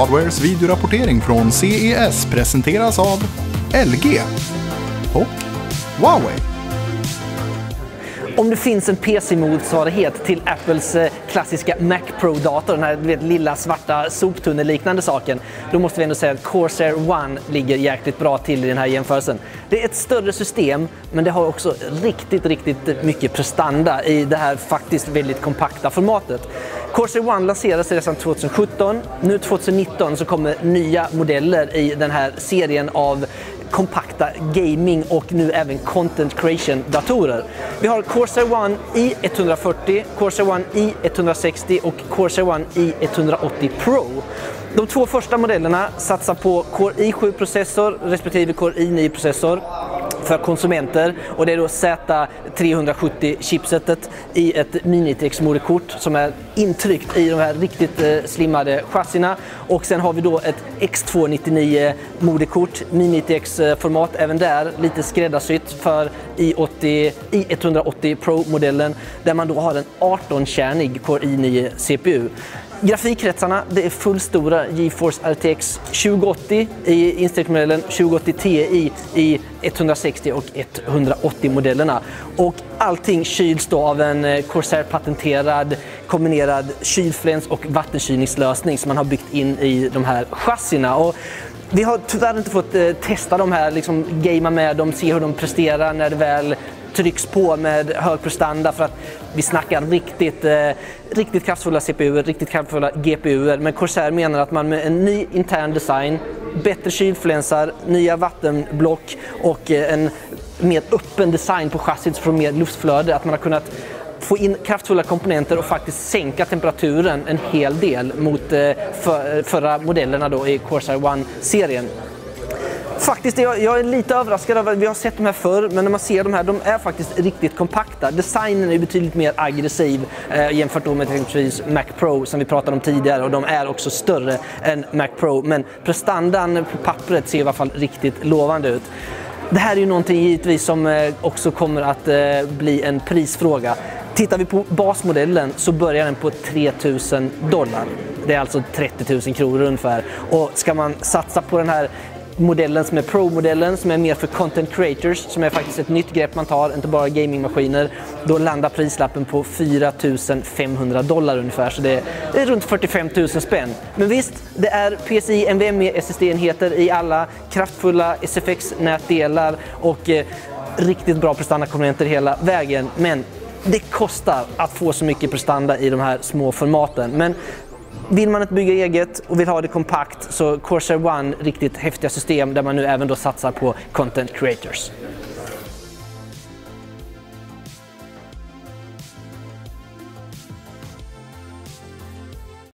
Hardwares videorapportering från CES presenteras av LG och Huawei. Om det finns en PC-motsvarighet till Apples eh, klassiska Mac Pro-dator, den här vet, lilla svarta soptunnelliknande saken, då måste vi ändå säga att Corsair One ligger jäkligt bra till i den här jämförelsen. Det är ett större system, men det har också riktigt, riktigt mycket prestanda i det här faktiskt väldigt kompakta formatet. Corsair One lanserades redan 2017. Nu 2019 så kommer nya modeller i den här serien av kompakta gaming och nu även content creation-datorer. Vi har Corsair One i140, Corsair One i160 och Corsair One i180 Pro. De två första modellerna satsar på Core i7-processor respektive Core i9-processor för konsumenter och det är då Z370-chipsetet i ett Minitex-moderkort som är intryckt i de här riktigt eh, slimmade chassina och sen har vi då ett X299-moderkort, Minitex-format även där, lite skräddarsytt för i80, i180 Pro-modellen där man då har en 18-kärnig Core i9 CPU. Grafikkretsarna, det är fullstora GeForce RTX 2080 i instegsmodellen, 2080 Ti i 160 och 180 modellerna. Och allting kyls då av en eh, Corsair-patenterad kombinerad kylfläns och vattenkylningslösning som man har byggt in i de här chassina. Och vi har tyvärr inte fått eh, testa de här, liksom gamea med dem, se hur de presterar när det väl trycks på med hög prestanda för att vi snackar riktigt, eh, riktigt kraftfulla CPU, riktigt kraftfulla GPU. Men Corsair menar att man med en ny intern design, bättre kylflänsar, nya vattenblock och eh, en mer öppen design på chassit för mer luftflöde, att man har kunnat få in kraftfulla komponenter och faktiskt sänka temperaturen en hel del mot eh, för, eh, förra modellerna då i Corsair One-serien. Faktiskt, jag, jag är lite överraskad över att vi har sett de här förr, men när man ser de här, de är faktiskt riktigt kompakta. Designen är betydligt mer aggressiv eh, jämfört med exempelvis Mac Pro som vi pratade om tidigare och de är också större än Mac Pro. Men prestandan på pappret ser i alla fall riktigt lovande ut. Det här är ju någonting givetvis som eh, också kommer att eh, bli en prisfråga. Tittar vi på basmodellen så börjar den på 3000 dollar. Det är alltså 30 000 kronor ungefär. Och ska man satsa på den här modellen som är Pro-modellen som är mer för content creators, som är faktiskt ett nytt grepp man tar, inte bara gamingmaskiner. Då landar prislappen på 4 500 dollar ungefär, så det är, det är runt 45 000 spänn. Men visst, det är PCI NVMe SSD-enheter i alla, kraftfulla SFX-nätdelar och eh, riktigt bra prestandakomponenter hela vägen. Men det kostar att få så mycket prestanda i de här små formaten. Men vill man inte bygga eget och vill ha det kompakt så Corsair One, riktigt häftiga system där man nu även då satsar på content creators.